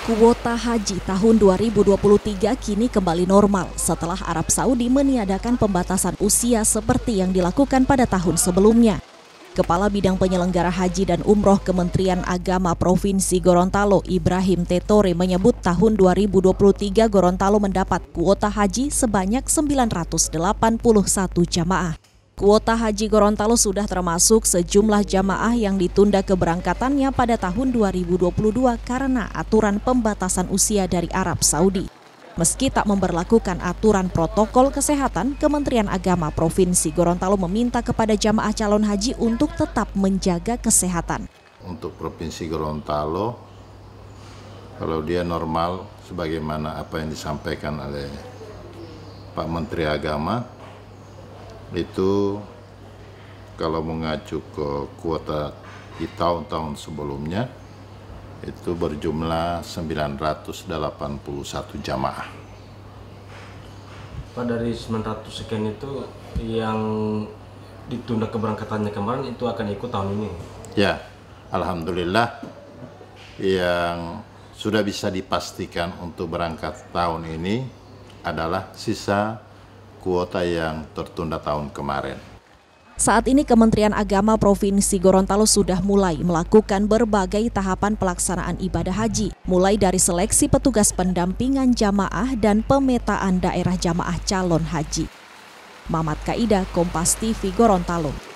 Kuota haji tahun 2023 kini kembali normal setelah Arab Saudi meniadakan pembatasan usia seperti yang dilakukan pada tahun sebelumnya. Kepala Bidang Penyelenggara Haji dan Umroh Kementerian Agama Provinsi Gorontalo Ibrahim Tetore menyebut tahun 2023 Gorontalo mendapat kuota haji sebanyak 981 jamaah. Kuota haji Gorontalo sudah termasuk sejumlah jamaah yang ditunda keberangkatannya pada tahun 2022 karena aturan pembatasan usia dari Arab Saudi. Meski tak memperlakukan aturan protokol kesehatan, Kementerian Agama Provinsi Gorontalo meminta kepada jamaah calon haji untuk tetap menjaga kesehatan. Untuk Provinsi Gorontalo, kalau dia normal sebagaimana apa yang disampaikan oleh Pak Menteri Agama, itu kalau mengacu ke kuota di tahun-tahun sebelumnya itu berjumlah 981 jamaah. Pak dari 900 sekian itu yang ditunda keberangkatannya kemarin itu akan ikut tahun ini? Ya, Alhamdulillah yang sudah bisa dipastikan untuk berangkat tahun ini adalah sisa kuota yang tertunda tahun kemarin. Saat ini Kementerian Agama Provinsi Gorontalo sudah mulai melakukan berbagai tahapan pelaksanaan ibadah haji, mulai dari seleksi petugas pendampingan jamaah dan pemetaan daerah jamaah calon haji. Mamat Kaida, Kompas TV, Gorontalo.